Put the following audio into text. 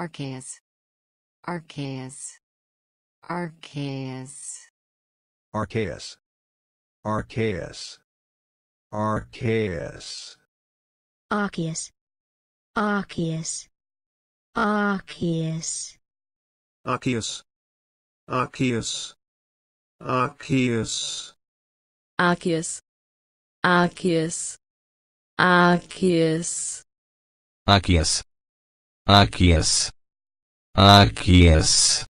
Archaeus. Archaeus. Archaeus. Archaeus. Archaeus. Archaeus. Arceus. Arceus. Arceus. Arceus. Arceus. Arceus. Arceus. Arceus. Arceus. Arceus. Aquies. Aquies.